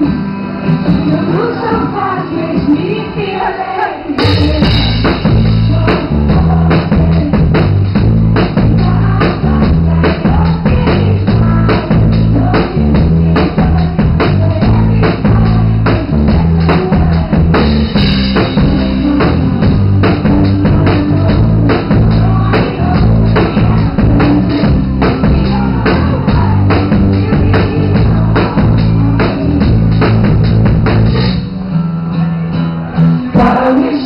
You move so fast makes me feel By which